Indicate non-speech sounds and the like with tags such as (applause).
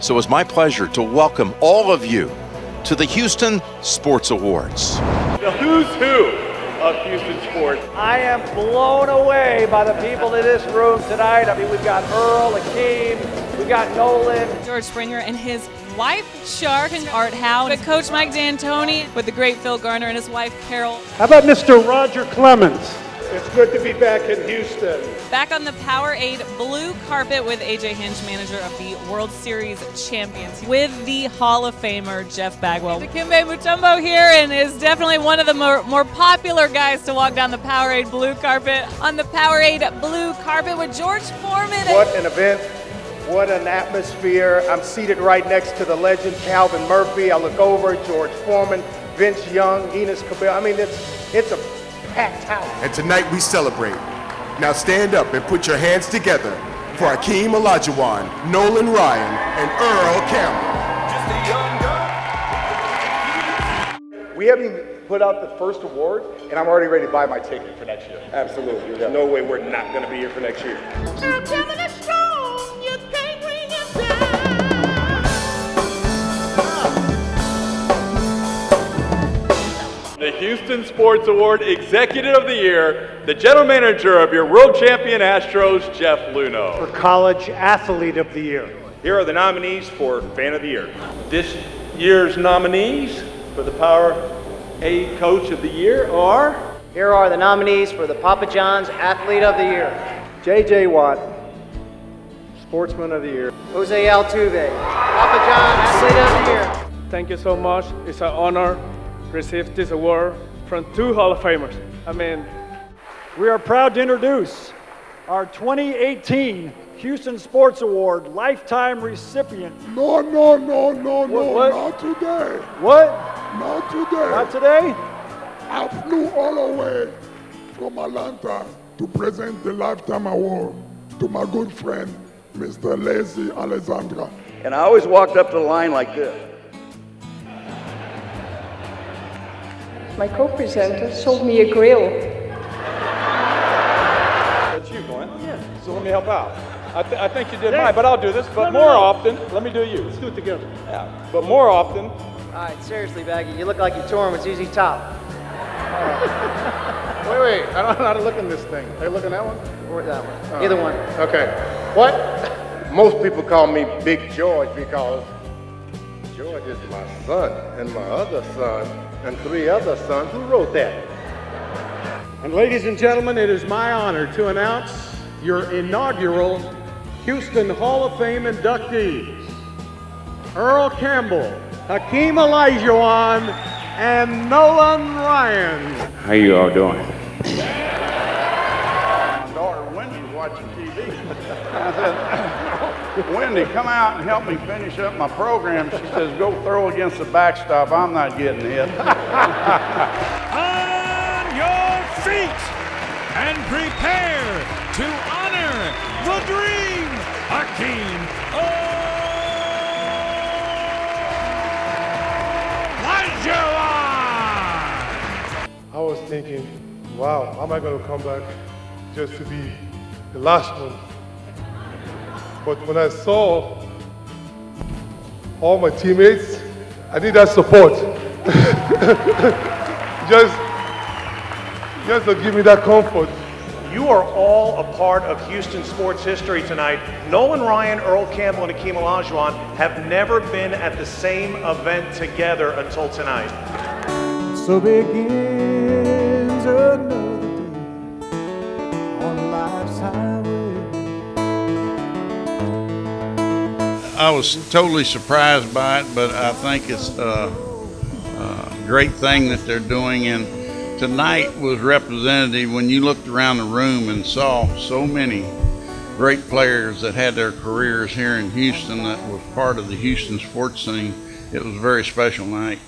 So it's my pleasure to welcome all of you to the Houston Sports Awards. The who's who of Houston sports. I am blown away by the people in this room tonight. I mean, we've got Earl, Hakeem, we've got Nolan. George Springer and his wife, Shark, and Art Howe. But Coach Mike D'Antoni with the great Phil Garner and his wife, Carol. How about Mr. Roger Clemens? It's good to be back in Houston. Back on the Powerade blue carpet with AJ Hinch, manager of the World Series champions, with the Hall of Famer Jeff Bagwell. Dikembe Mutombo here and is definitely one of the more, more popular guys to walk down the Powerade blue carpet. On the Powerade blue carpet with George Foreman. What an event. What an atmosphere. I'm seated right next to the legend Calvin Murphy. I look over George Foreman, Vince Young, Enos Cabell. I mean, it's, it's a packed house. And tonight we celebrate. Now stand up and put your hands together for Hakeem Olajuwon, Nolan Ryan, and Earl Campbell. We haven't even put out the first award, and I'm already ready to buy my ticket for next year. Absolutely. There's no way we're not going to be here for next year. The Houston Sports Award Executive of the Year, the General Manager of your World Champion Astros, Jeff Luhnow. For College Athlete of the Year. Here are the nominees for Fan of the Year. This year's nominees for the Power A Coach of the Year are Here are the nominees for the Papa John's Athlete of the Year. J.J. Watt, Sportsman of the Year. Jose Altuve, Papa John Athlete of the Year. Thank you so much. It's an honor to receive this award from two Hall of Famers. I mean, We are proud to introduce our 2018 Houston Sports Award lifetime recipient. No, no, no, no, no, what? not today. What? Not today. Not today? I flew all the way from Atlanta to present the Lifetime Award to my good friend, Mr. Leslie Alexander. And I always walked up to the line like this. My co-presenter sold me a grill. That's you, Glenn. Yeah. So let me help out. I, th- I think you did mine, but I'll do this. But more often, let me do you. Let's do it together. Yeah. But more often, All right, seriously, Baggy, you look like you tore him with ZZ Top. wait, wait. I don't know how to look in this thing. Are you looking at one? Or that one. Either one. Okay. What? Most people call me Big George because George is my son and my other son and three other sons. Who wrote that? And ladies and gentlemen, it is my honor to announce your inaugural Houston Hall of Fame inductees. Earl Campbell, Hakeem Olajuwon, and Nolan Ryan. How you all doing? My daughter Wendy's watching TV. (laughs) I said, Wendy, come out and help me finish up my program. She says, go throw against the backstop. I'm not getting hit. (laughs) On your feet and prepare to honor the dream, Hakeem Olajuwon. I was thinking, wow, how am I going to come back just to be the last one? But when I saw all my teammates, I need that support. (laughs) just, just to give me that comfort. You are all a part of Houston sports history tonight. Nolan Ryan, Earl Campbell, and Hakeem Olajuwon have never been at the same event together until tonight. So begins I was totally surprised by it, but I think it's a, a great thing that they're doing. And tonight was representative when you looked around the room and saw so many great players that had their careers here in Houston that was part of the Houston sports scene. It was a very special night.